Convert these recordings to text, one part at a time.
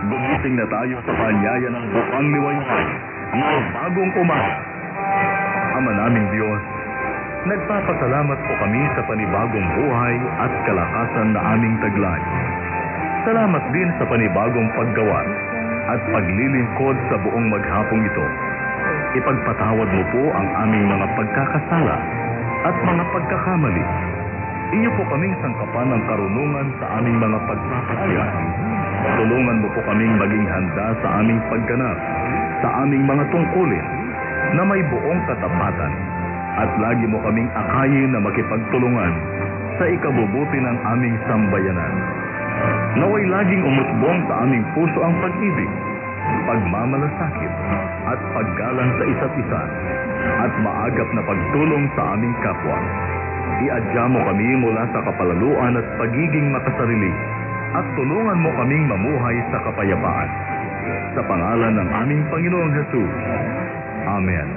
Gumising na tayo sa paanyaya ng bukang liwayway ng bagong umaga. Ama naming Diyos, nagpapasalamat po kami sa panibagong buhay at kalakasan na aming taglay. Salamat din sa panibagong paggawa at paglilingkod sa buong maghapong ito. Ipagpatawad mo po ang aming mga pagkakasala at mga pagkakamali. Iyo po kaming sangkapan ng karunungan sa aming mga pagpapasya. Tulungan mo po kaming maging handa sa aming pagganap, sa aming mga tungkulin, na may buong katapatan. At lagi mo kaming akayin na makipagtulungan sa ikabubuti ng aming sambayanan. Naway laging umusbong sa aming puso ang pag-ibig, pagmamalasakit, at paggalang sa isa't isa, at maagap na pagtulong sa aming kapwa. Iadya mo kami mula sa kapalaluan at pagiging makasarili, at tulungan mo kaming mamuhay sa kapayapaan. Sa pangalan ng aming Panginoong Jesus. Amen.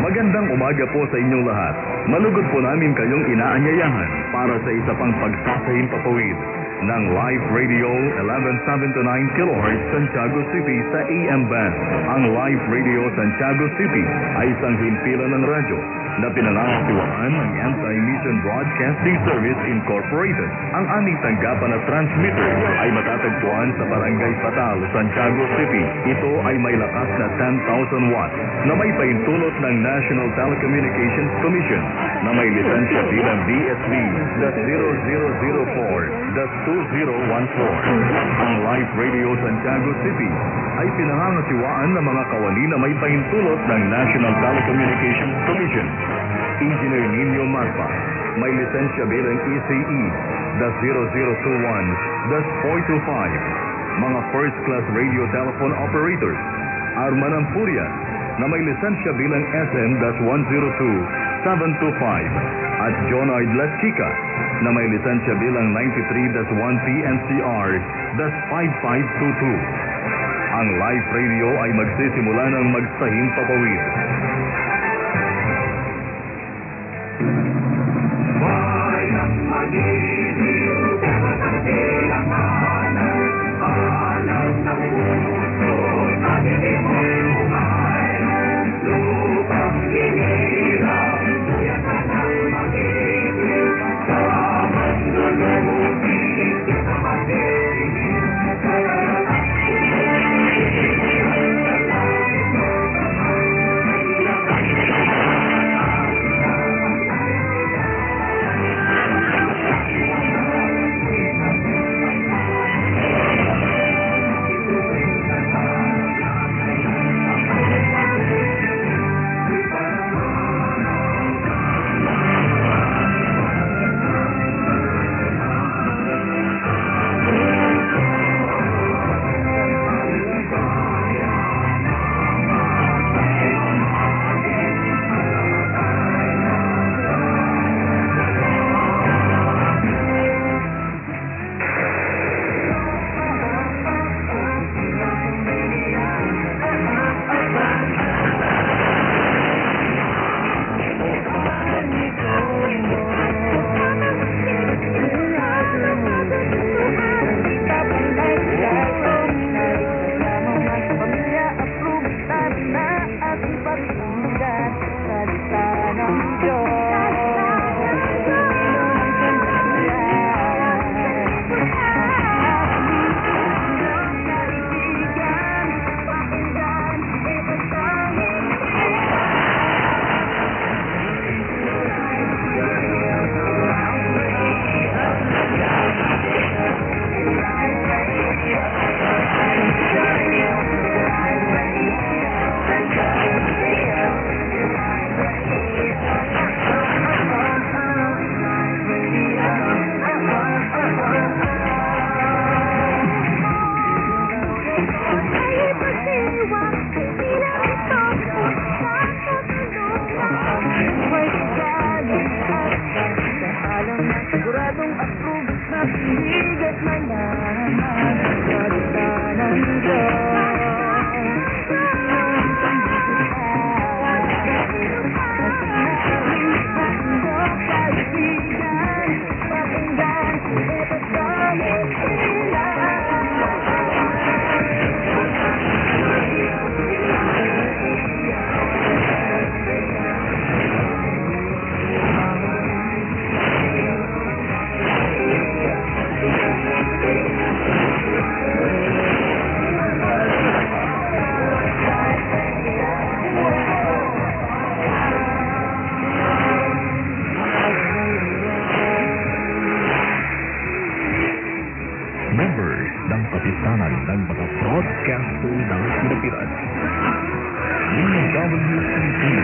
Magandang umaga po sa inyong lahat. Malugod po namin kayong inaanyayahan para sa isa pang pagsasahim papawid ng Live Radio 1179 kHz Santiago City sa AM band. Ang Live Radio Santiago City ay isang himpilan ng radyo na pinangangasiwaan ng Anti-Mission Broadcasting Service Incorporated. Ang aming tanggapan at transmitter ay matatagpuan sa Barangay Patal, Santiago City. Ito ay may lakas na 10,000 watts na may paintulot ng National Telecommunications Commission na may lisensya bilang DSB 0004-2014. Ang Live Radio Santiago City ay pinangangasiwaan ng mga kawani na may paintulot ng National Telecommunications Commission. Engineer Nino Marpa, may lisensya bilang ECE, the 0021-425. Mga first class radio telephone operators, Arman Ampuria, na may lisensya bilang SM-102-725 at Jonard Las Chica na may lisensya bilang 93-1 PNCR-5522. Ang live radio ay magsisimula ng magsahing papawid. Gaston dans le pilote. 1958